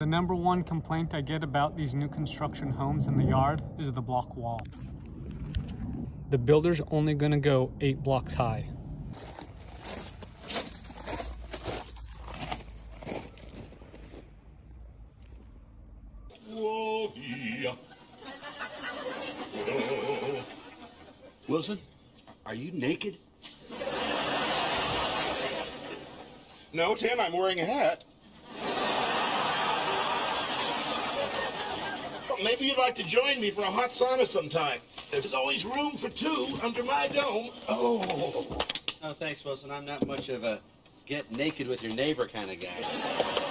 The number one complaint I get about these new construction homes in the yard is the block wall. The builder's only gonna go eight blocks high. Whoa, yeah. Whoa. Wilson, are you naked? No, Tim, I'm wearing a hat. Maybe you'd like to join me for a hot sauna sometime. There's always room for two under my dome. Oh. No, thanks, Wilson. I'm not much of a get naked with your neighbor kind of guy.